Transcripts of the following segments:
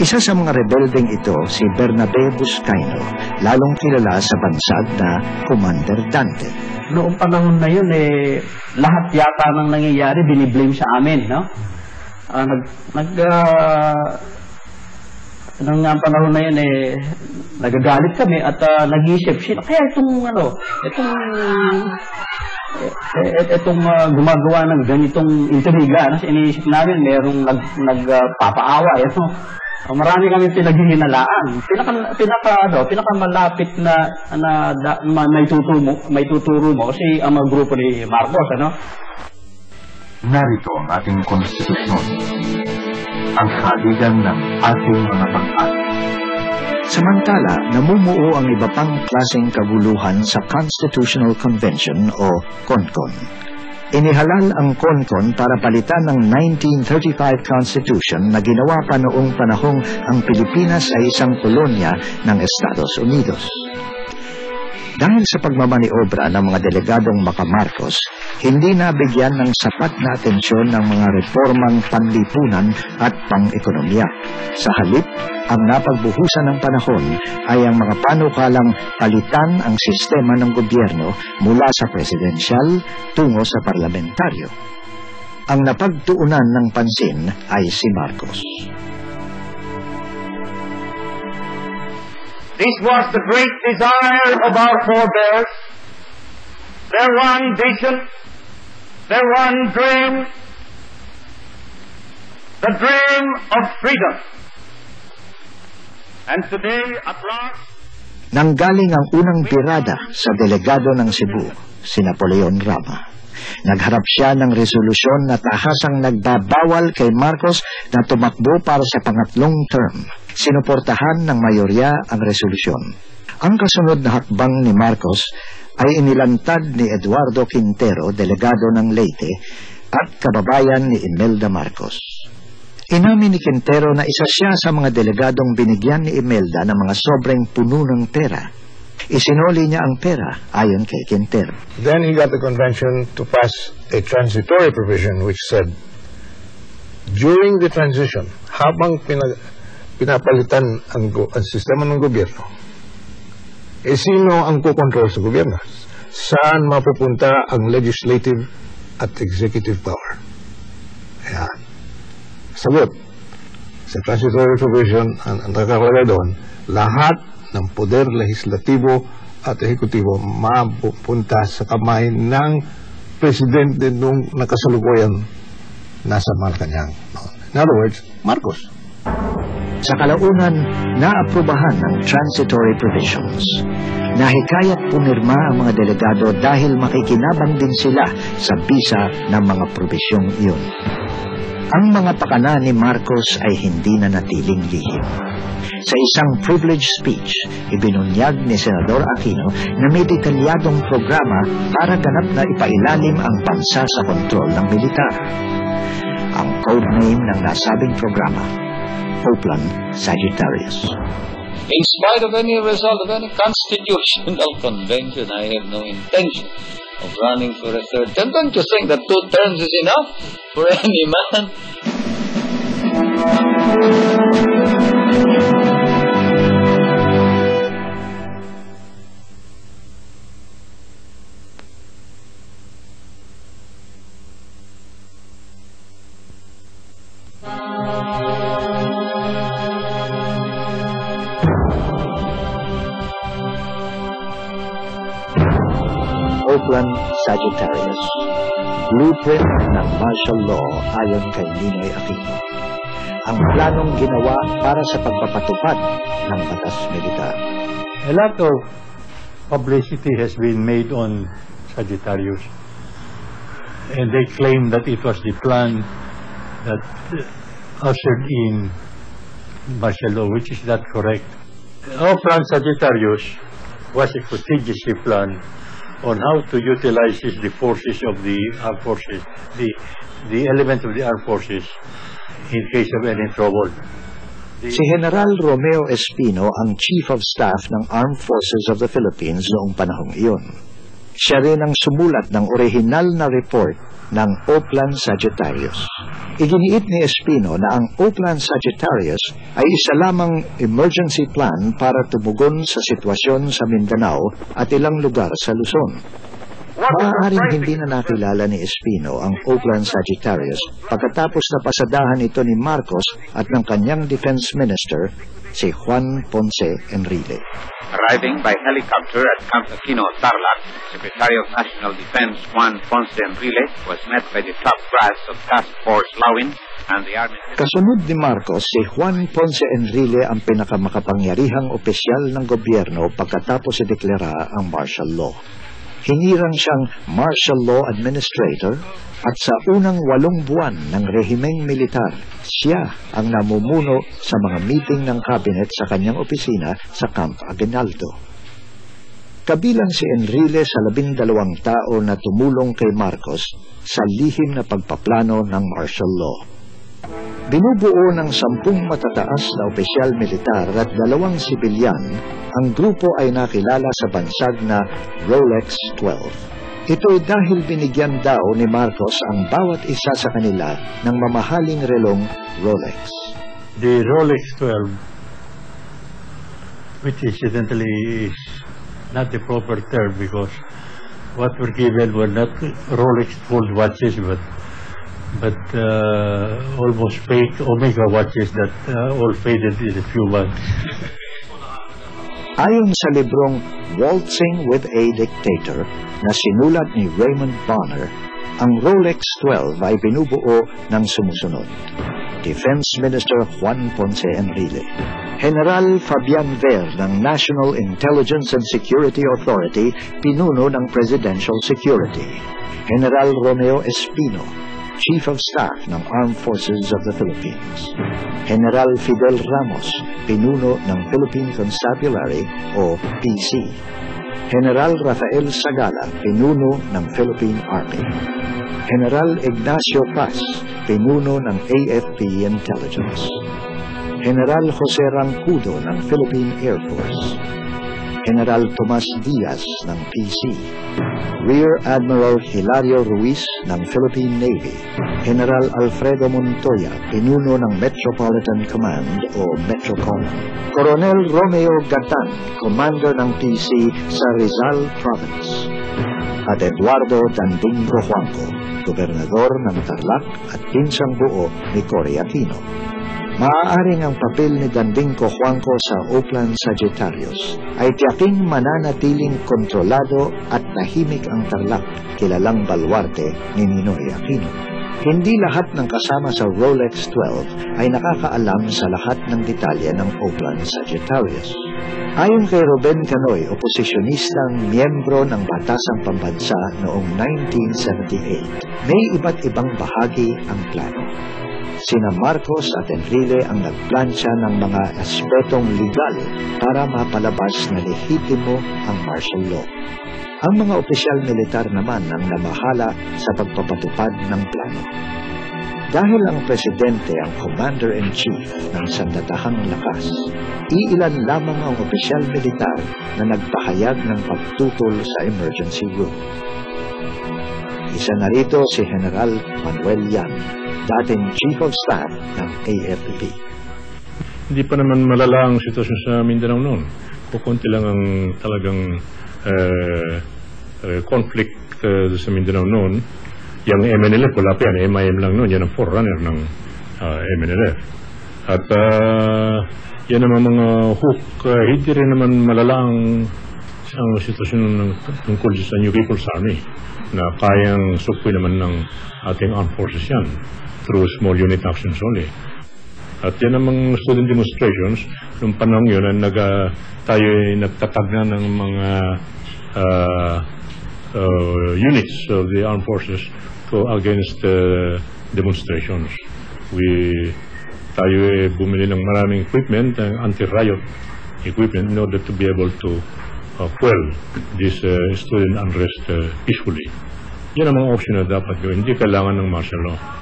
Isa sa mga rebeldeng ito si Bernabe Buscaino, lalong kilala sa bansag na Commander Dante. Noong panahon na yun, eh, lahat yata ng nangyayari, biniblame sa amin, no? Ah, nag, nag, ah, nung nga panahon na yun, eh, nagagalit kami at ah, nag-iisip, sino kaya itong, ano, itong, eh, eh, itong ah, gumagawa ng ganitong intriga, ano, iniisip namin, merong nag, nagpapaawa, uh, ano, Ah, marami kami pinaghihinalaan. Pinaka, pinaka, ano, pinaka malapit na, na, na, na may tuturo mo, may tuturo mo kasi ang mga grupo ni Marcos, ano? Narito ang ating konstitusyon. Ang haligan ng ating mga pag-asa. Samantala, namumuo ang iba pang klaseng kaguluhan sa Constitutional Convention o CONCON. Inihalal ang CONCON para palitan ng 1935 Constitution na ginawa pa noong panahong ang Pilipinas ay isang kolonya ng Estados Unidos. Dahil sa pagmamaniobra ng mga delegadong makamarcos, hindi nabigyan ng sapat na atensyon ng mga reformang panlipunan at pang-ekonomiya. Sa halip, ang napagbuhusan ng panahon ay ang mga panukalang palitan ang sistema ng gobyerno mula sa presidensyal tungo sa parlamentaryo. Ang napagtuunan ng pansin ay si Marcos. This was the great desire of our forebears, their one vision, their one dream, the dream of freedom. And today, at last, Nanggaling ang unang birada sa delegado ng Cebu, si Napoleon Rama. Nagharap siya ng resolusyon na tahasang nagbabawal kay Marcos na tumakbo para sa pangatlong term. Sinuportahan ng mayorya ang resolusyon. Ang kasunod na hakbang ni Marcos ay inilantad ni Eduardo Quintero, delegado ng Leyte, at kababayan ni Imelda Marcos. Inamin ni Quintero na isa siya sa mga delegadong binigyan ni Imelda ng mga sobrang puno ng pera. Isinuli niya ang pera ayon kay Quintero. Then he got the convention to pass a transitory provision which said, during the transition, habang pinag pinapalitan ang, ang sistema ng gobyerno, eh sino ang kukontrol sa gobyerno? Saan mapupunta ang legislative at executive power? Ayan. Sagot. Sa transitory provision, ang, ang nakakalagay doon, lahat ng poder legislatibo at ehekutibo mapupunta sa kamay ng presidente nung nakasalukuyan nasa Malacanang. In other words, Marcos. Sa kalaunan, naaprubahan ng transitory provisions. Nahikayat pumirma ang mga delegado dahil makikinabang din sila sa bisa ng mga probisyong iyon. Ang mga pakana ni Marcos ay hindi na natiling lihim. Sa isang privileged speech, ibinunyag ni Senador Aquino na may detalyadong programa para ganap na ipailalim ang bansa sa kontrol ng militar. Ang codename ng nasabing programa, Oplan Sagittarius. In spite of any result of any constitutional convention, I have no intention of running for a third term. Don't you think that two terms is enough for any man? Oakland Sagittarius. Blueprint ng martial law ayon kay Ninoy Aquino. Ang planong ginawa para sa pagpapatupad ng batas militar. A lot of publicity has been made on Sagittarius. And they claim that it was the plan that uh, ushered in martial law, which is not correct. Our plan Sagittarius was a contingency plan on how to utilize the forces of the armed forces, the, the elements of the armed forces in case of any trouble. Si General Romeo Espino ang Chief of Staff ng Armed Forces of the Philippines noong panahong iyon. Siya rin ang sumulat ng orihinal na report ng Oakland Sagittarius. Iginiit ni Espino na ang Oakland Sagittarius ay isa lamang emergency plan para tumugon sa sitwasyon sa Mindanao at ilang lugar sa Luzon. Maaaring hindi na nakilala ni Espino ang Oakland Sagittarius pagkatapos na pasadahan ito ni Marcos at ng kanyang defense minister, si Juan Ponce Enrile. Arriving by helicopter at Camp Aquino, Tarlac, Secretary of National Defense Juan Ponce Enrile was met by the top brass of Task Force Lawin and the Army. Kasunod ni Marcos, si Juan Ponce Enrile ang pinakamakapangyarihang opisyal ng gobyerno pagkatapos ideklara ang martial law. Hinirang siyang martial law administrator at sa unang walong buwan ng rehimeng militar, siya ang namumuno sa mga meeting ng cabinet sa kanyang opisina sa Camp Aguinaldo. Kabilang si Enrile sa labindalawang tao na tumulong kay Marcos sa lihim na pagpaplano ng martial law. Binubuo ng sampung matataas na opisyal militar at dalawang sibilyan, ang grupo ay nakilala sa bansag na Rolex 12. Ito ay dahil binigyan daw ni Marcos ang bawat isa sa kanila ng mamahaling relong Rolex. The Rolex 12, which incidentally is not the proper term because what were given were not Rolex gold watches but but uh, almost fake Omega watches that uh, all faded in a few months. Ayon sa librong Waltzing with a Dictator na sinulat ni Raymond Bonner, ang Rolex 12 ay binubuo ng sumusunod. Defense Minister Juan Ponce Enrile, General Fabian Ver ng National Intelligence and Security Authority, pinuno ng Presidential Security, General Romeo Espino, Chief of Staff ng Armed Forces of the Philippines. General Fidel Ramos, pinuno ng Philippine Constabulary o PC. General Rafael Sagala, pinuno ng Philippine Army. General Ignacio Paz, pinuno ng AFP Intelligence. General Jose Rancudo ng Philippine Air Force. General Tomas Diaz ng PC, Rear Admiral Hilario Ruiz ng Philippine Navy, General Alfredo Montoya, pinuno ng Metropolitan Command o Metrocom, Coronel Romeo Gatan, commander ng PC sa Rizal Province, at Eduardo Dandingo Juanco, gobernador ng Tarlac at pinsang buo ni Cory Aquino. Maaaring ang papel ni Dandingo Juanco sa Oakland Sagittarius ay tiyaking mananatiling kontrolado at tahimik ang Tarlac, kilalang balwarte ni Ninoy Aquino. Hindi lahat ng kasama sa Rolex 12 ay nakakaalam sa lahat ng detalye ng Oakland Sagittarius. Ayon kay Ruben Canoy, oposisyonistang miyembro ng Batasang Pambansa noong 1978, may iba't ibang bahagi ang plano. Sina Marcos at Enrile ang nagplansya ng mga aspetong legal para mapalabas na lehitimo ang martial law. Ang mga opisyal militar naman ang namahala sa pagpapatupad ng plano. Dahil ang presidente ang commander-in-chief ng sandatahang lakas, iilan lamang ang opisyal militar na nagpahayag ng pagtutol sa emergency room. Isa na rito si General Manuel Yan, dating Chief of Staff ng AFP. Hindi pa naman malala ang sitwasyon sa Mindanao noon. Kukunti lang ang talagang uh, uh, conflict uh, sa Mindanao noon. Yung MNLF, wala pa yan. MIM lang noon. Yan ang forerunner ng uh, MNLF. At uh, yan naman mga hook. Uh, hindi rin naman malala ang, sitwasyon ng, tungkol sa New People's Army na kayang sukwi naman ng ating armed forces yan through small unit actions only. At yan namang student demonstrations, nung panahon yun, na nag, uh, tayo ay nagtatag na ng mga uh, uh, units of the armed forces to against uh, demonstrations. We, tayo ay bumili ng maraming equipment, uh, anti-riot equipment in order to be able to uh, quell this uh, student unrest uh, peacefully. Yan ang mga option na dapat gawin. Hindi kailangan ng martial law.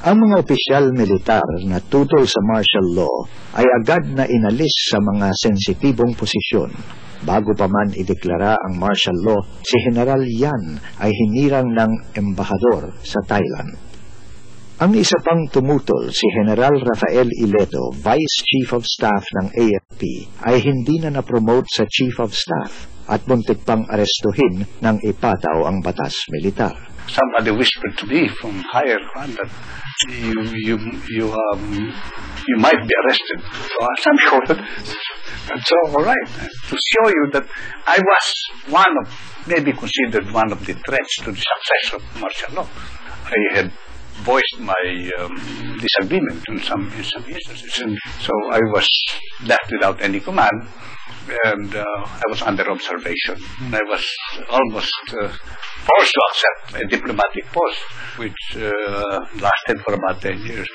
Ang mga opisyal militar na tutol sa martial law ay agad na inalis sa mga sensitibong posisyon Bago pa man ideklara ang martial law, si General Yan ay hinirang ng embahador sa Thailand. Ang isa pang tumutol, si General Rafael Ileto, Vice Chief of Staff ng AFP, ay hindi na na-promote sa Chief of Staff at muntik pang arestuhin ng ipataw ang batas militar. somebody whispered to me from higher command that you you you um you might be arrested. So I'm sure that that's all right. To show you that I was one of maybe considered one of the threats to the success of martial law. I had voiced my um, disagreement in some in some instances, and so I was left without any command, and uh, I was under observation. And I was almost uh, forced to accept a diplomatic post, which uh, lasted for about ten years.